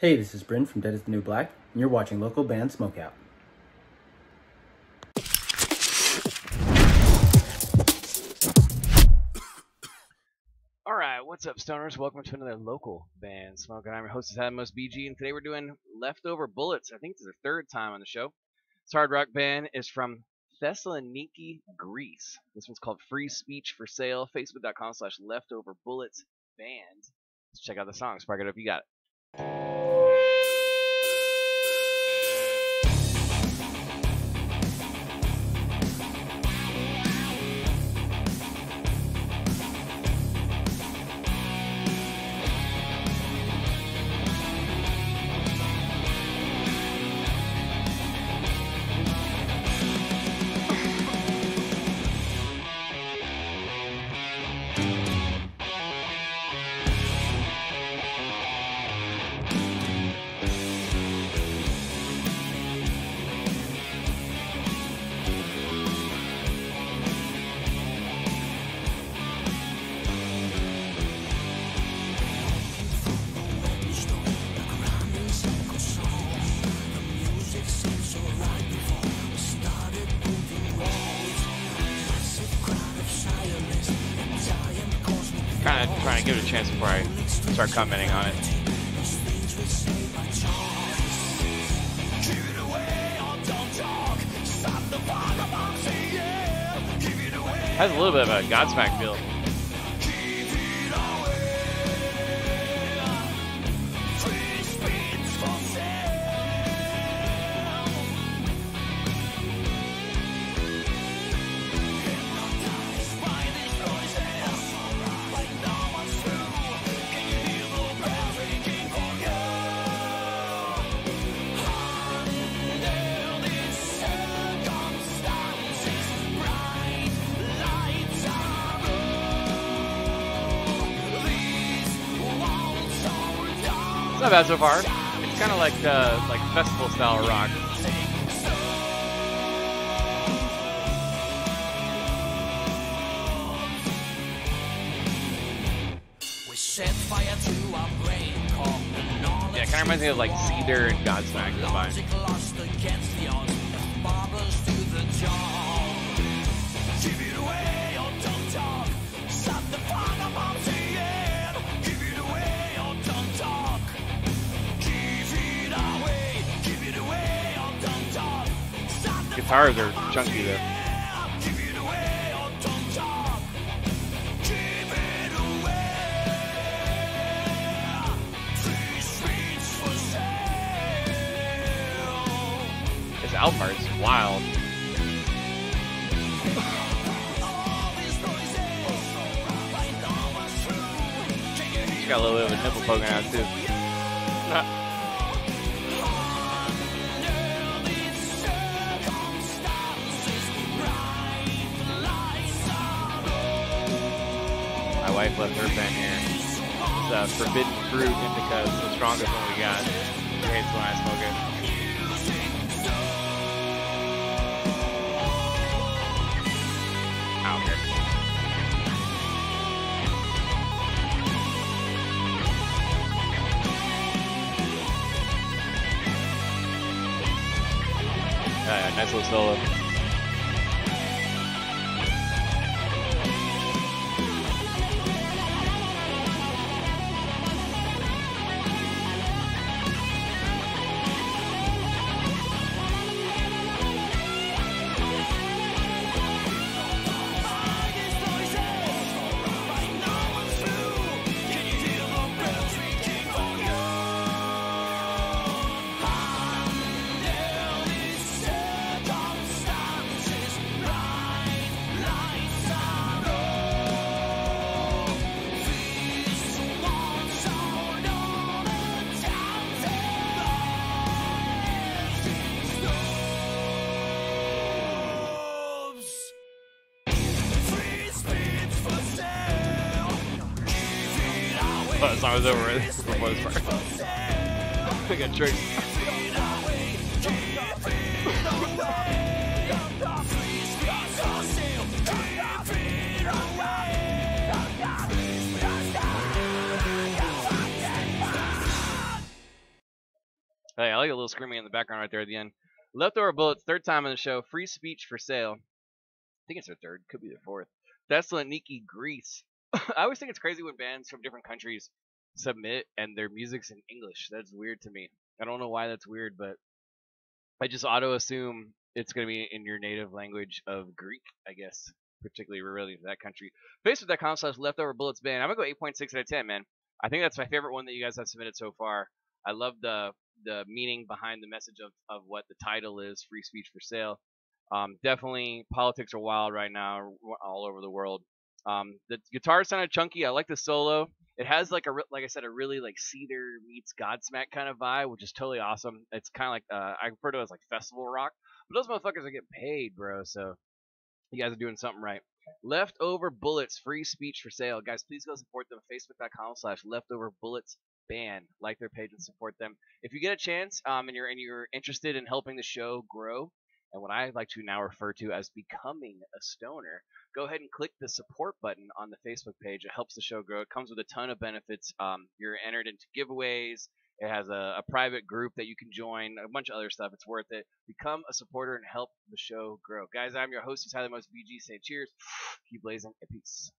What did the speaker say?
Hey, this is Bryn from Dead is the New Black, and you're watching local band Smokeout. All right, what's up, stoners? Welcome to another local band smoke. I'm your host, Most BG, and today we're doing Leftover Bullets. I think this is the third time on the show. This hard rock band is from Thessaloniki, Greece. This one's called Free Speech for Sale. Facebook.com slash Leftover Bullets Band. Let's check out the song. Spark it up. You got it. Kind of trying to give it a chance before I start commenting on it. Has a little bit of a Godsmack feel. Not bad so far. It's kind of like uh, like festival style rock. Yeah, it kind of reminds me of like Seether and Godsmack combined. Guitars are chunky there. This out part's wild. She's got a little bit of a nipple poking out too. Left her pen here. It's uh, Forbidden Fruit Indica. It's the strongest one we got. She hates when I smoke it. Out here. Uh, nice little solo. The over part. I got tricked. Hey, I like a little screaming in the background right there at the end. Leftover Bullets, third time on the show. Free speech for sale. I think it's their third, could be their fourth. Thessaloniki, Greece. I always think it's crazy when bands from different countries submit and their music's in English. That's weird to me. I don't know why that's weird, but I just auto assume it's going to be in your native language of Greek, I guess, particularly relating to that country. Facebook.com slash leftover bullets band. I'm going to go 8.6 out of 10, man. I think that's my favorite one that you guys have submitted so far. I love the the meaning behind the message of, of what the title is, free speech for sale. Um, definitely, politics are wild right now all over the world. Um, the guitar sounded chunky. I like the solo. It has like a like I said a really like Seether meets Godsmack kind of vibe, which is totally awesome. It's kind of like uh, I refer to it as like festival rock, but those motherfuckers are getting paid, bro. So you guys are doing something right. Leftover Bullets, free speech for sale. Guys, please go support them at facebook.com slash leftover bullets band. Like their page and support them. If you get a chance um, and you're and you're interested in helping the show grow, and what I like to now refer to as becoming a stoner, go ahead and click the support button on the Facebook page. It helps the show grow. It comes with a ton of benefits. Um, you're entered into giveaways. It has a, a, private group that you can join, a bunch of other stuff. It's worth it. Become a supporter and help the show grow. Guys, I'm your host, Tyler Most BG. Say cheers. Keep blazing. And peace.